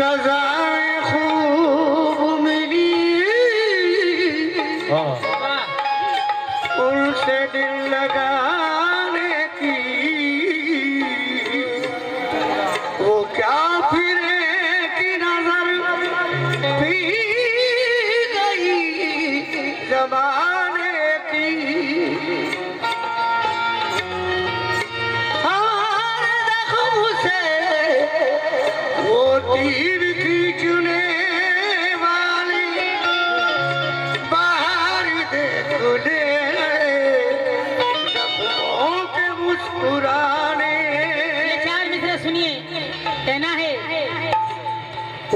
रजाएं खूब मिली हाँ। उनसे दिल लगाने की। वो क्या फिरे की नजर पी गई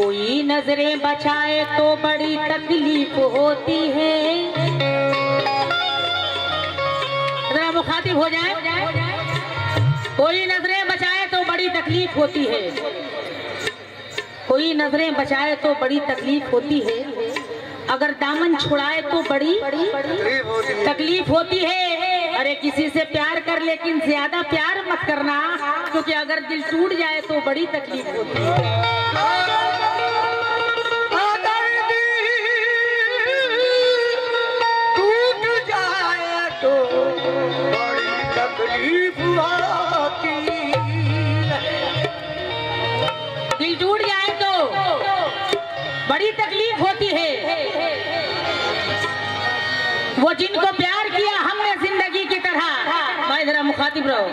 कोई नज़रें बचाए तो बड़ी तकलीफ़ होती है। मुखातिब हो जाए। कोई नज़रें बचाए तो बड़ी तकलीफ़ होती है। कोई नज़रें बचाए तो बड़ी तकलीफ़ होती है। अगर दामन छुड़ाए तो बड़ी तकलीफ़ होती है। अरे किसी से प्यार कर लेकिन ज़्यादा प्यार मत करना, क्योंकि अगर दिल टूट जाए तो बड़ी तकलीफ़ होती है। जिनको प्यार किया हमने ज़िंदगी की तरह। भाई जरा मुखातिब रहो।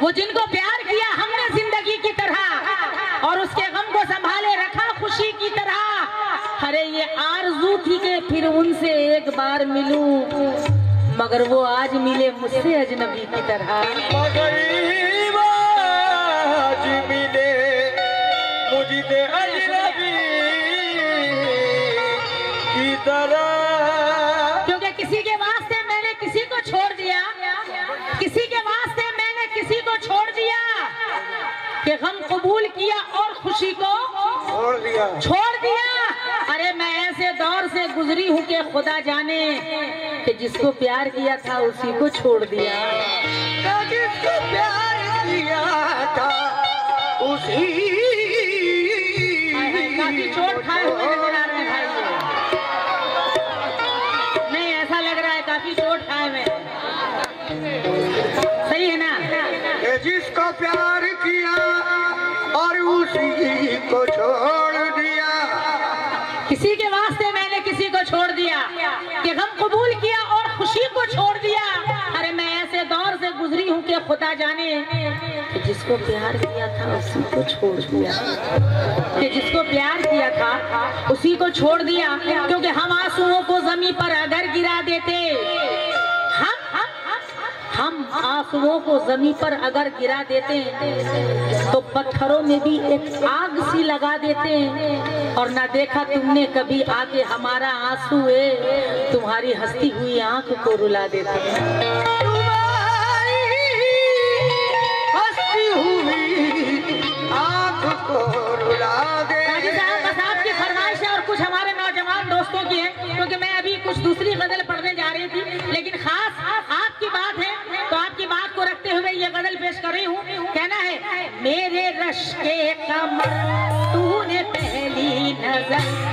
वो जिनको प्यार किया हमने ज़िंदगी की तरह और उसके गम को संभाले रखा खुशी की तरह। अरे ये आरज़ू थी कि फिर उनसे एक बार मिलूं। मगर वो आज मिले मुझसे अजनबी की तरह। मुझे अजनबी की तरह। कबूल किया और खुशी को छोड़ दिया। छोड़ दिया। अरे मैं ऐसे दौर से गुजरी हूँ कि खुदा जाने कि जिसको प्यार किया था उसी को छोड़ दिया। का जिसको प्यार किया था उसी चोट खाए हुए खुदा जाने। कि जिसको प्यार किया था उसी को छोड़ दिया। कि जिसको प्यार किया था उसी को छोड़ दिया। क्योंकि हम आंसुओं को जमी पर अगर गिरा देते। हम हम आंसुओं को जमी पर अगर गिरा देते तो पत्थरों में भी एक आग सी लगा देते। और ना देखा तुमने कभी आके हमारा आँसू है तुम्हारी हंसती हुई आँख को रुला देते। हुई आँख को रुला दे। फरमाइश है और कुछ हमारे नौजवान दोस्तों की है, क्योंकि मैं अभी कुछ दूसरी गज़ल पढ़ने जा रही थी, लेकिन खास आपकी बात है तो आपकी बात को रखते हुए ये गज़ल पेश कर रही हूँ। कहना है, मेरे रश के कमर, तूने पहली नज़र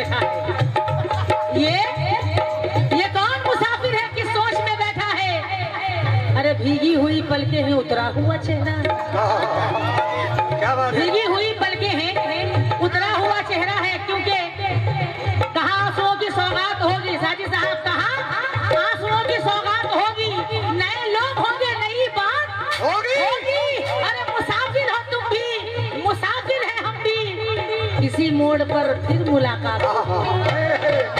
बैठा है। ये ये कौन मुसाफिर है किस सोच में बैठा है? अरे भीगी हुई पलके हैं उतरा हुआ चेहरा। क्या बात भीगी हुई पलके हैं उतरा हुआ चेहरा है क्योंकि कहा सो की सौगात होगी साजी साहब मोड़ पर फिर मुलाकात।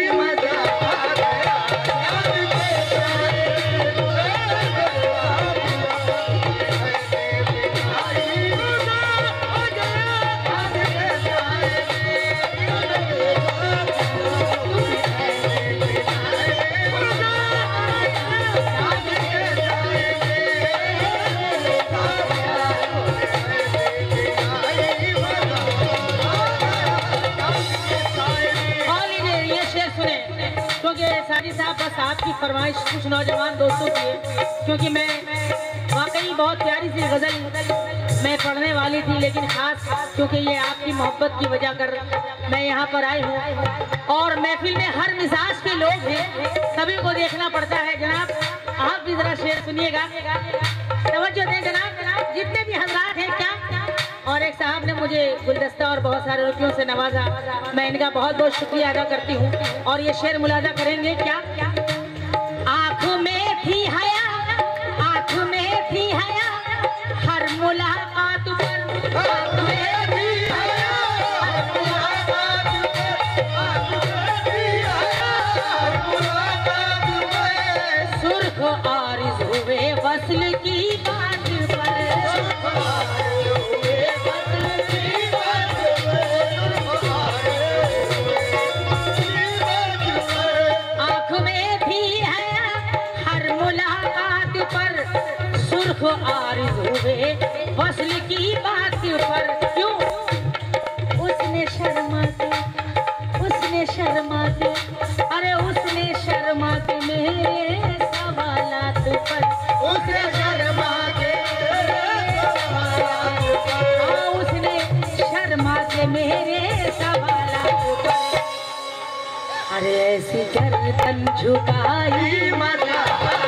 फरमाइश कुछ नौजवान दोस्तों की है, क्योंकि मैं वाकई बहुत प्यारी सी गज़ल मैं पढ़ने वाली थी, लेकिन खास क्योंकि ये आपकी मोहब्बत की वजह कर मैं यहाँ पर आई हूँ। और महफिल में हर मिजाज के लोग हैं, सभी को देखना पड़ता है। जनाब, आप भी जरा शेर सुनिएगा। तवज्जो दें जनाब। जनाब जितने भी हजरात हैं, क्या? और एक साहब ने मुझे गुलदस्ता और बहुत सारे रुपयों से नवाजा। मैं इनका बहुत बहुत शुक्रिया अदा करती हूँ। और ये शेर मुलाजा करेंगे, क्या? आँख हुए वसल की ऐसी गर्दन झुकाई। मज़ा